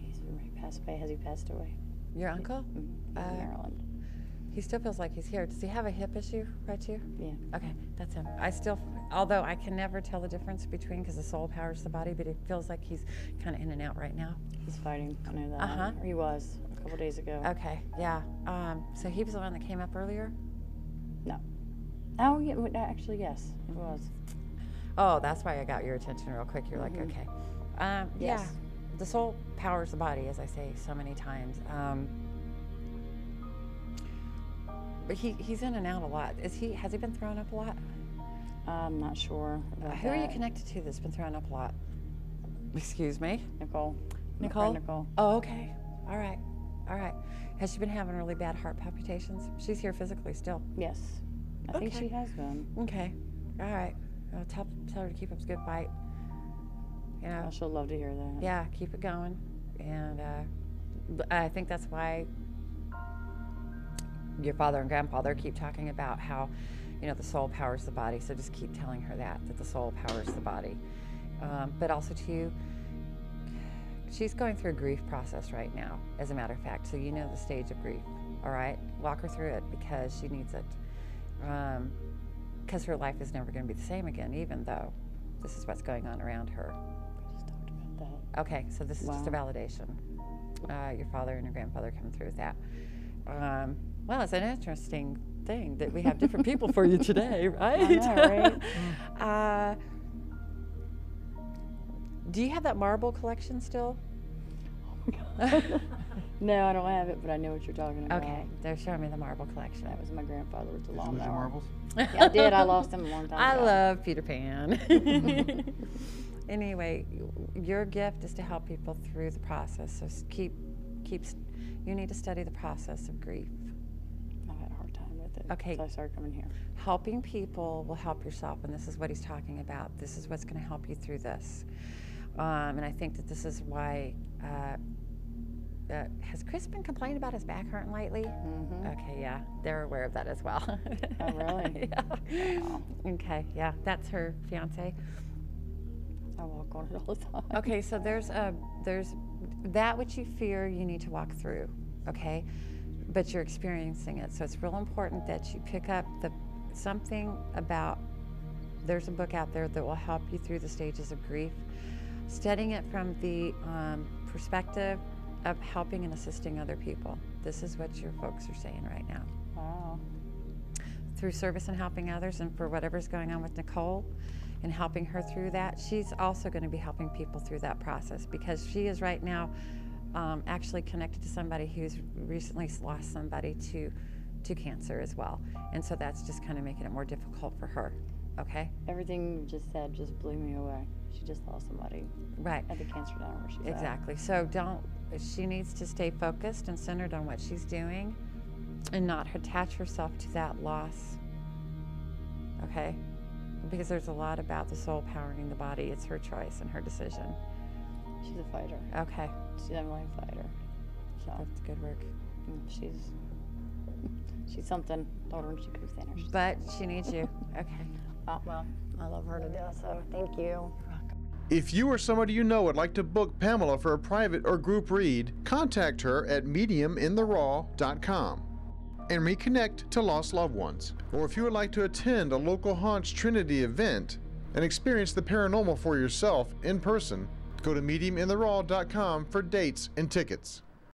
He's already passed away. Has he passed away? Your uncle? Mm, he's Uh, Maryland. He still feels like he's here. Does he have a hip issue right here? Yeah. Okay, that's him. I still, although I can never tell the difference between because the soul powers the body, but it feels like he's kind of in and out right now. He's fighting. I know that. Uh-huh. Or he was a couple days ago. Okay, yeah. Um, so he was the one that came up earlier. No. Oh, yeah. Actually, yes, it was. Oh, that's why I got your attention real quick. You're like, Mhm. okay. Um, Yes. Yeah, the soul powers the body, as I say so many times. Um, but he, he's in and out a lot. Is he? Has he been thrown up a lot? I'm not sure. Uh, who are you connected to that's been thrown up a lot? Excuse me. Nicole. Nicole? Nicole. Oh, okay. All right. All right. Has she been having really bad heart palpitations? She's here physically still. Yes. I think she has been. Okay. All right. Well, tell, tell her to keep up a good fight. Know, Oh, she'll love to hear that. yeah, keep it going. And uh, I think that's why your father and grandfather keep talking about how, you know, the soul powers the body. So just keep telling her that, that the soul powers the body. Um, but also to she's going through a grief process right now, as a matter of fact. So you know the stage of grief, all right? Walk her through it because she needs it. Because her life is never going to be the same again, even though this is what's going on around her. Okay, so this is just a validation. Uh, your father and your grandfather come through with that. Um, well, it's an interesting thing that we have different people for you today, right? know, uh, do you have that marble collection still? Oh my god. no, I don't have it, but I know what you're talking about. Okay, they're showing me the marble collection. That was my grandfather with the Did you lose your marbles? Yeah, I did. I lost them a long time ago. I ago. love Peter Pan. Anyway, your gift is to help people through the process. So keep, keep. You need to study the process of grief. I've had a hard time with it. Okay. So I started coming here. Helping people will help yourself, and this is what he's talking about. This is what's going to help you through this. Um, and I think that this is why. Uh, uh, has Chris been complaining about his back hurting lately? Mm-hmm. Okay, yeah, they're aware of that as well. Oh, really? yeah. Wow. Okay, yeah, that's her fiance. I walk on it all the time. Okay, so there's a there's that which you fear you need to walk through, okay? But you're experiencing it. So it's real important that you pick up the something about there's a book out there that will help you through the stages of grief. Studying it from the um, perspective of helping and assisting other people. This is what your folks are saying right now. Wow. Through service and helping others, and for whatever's going on with Nicole and helping her through that, she's also going to be helping people through that process because she is right now um, actually connected to somebody who's recently lost somebody to to cancer as well, and so that's just kind of making it more difficult for her. Okay, Everything you just said just blew me away. She just lost somebody right. at the cancer center where she's at. Exactly. So don't, she needs to stay focused and centered on what she's doing and not attach herself to that loss. Okay? Because there's a lot about the soul powering the body. It's her choice and her decision. She's a fighter. Okay. She's definitely a fighter. So That's good work. mm, she's she's something. Told her when she grew thinner. She's But she needs you. Okay. oh, well, I love her to death. So thank you. If you or somebody you know would like to book Pamela for a private or group read, contact her at mediumintheraw.com and reconnect to lost loved ones. Or if you would like to attend a local Haunts Trinity event and experience the paranormal for yourself in person, go to mediumintheraw.com for dates and tickets.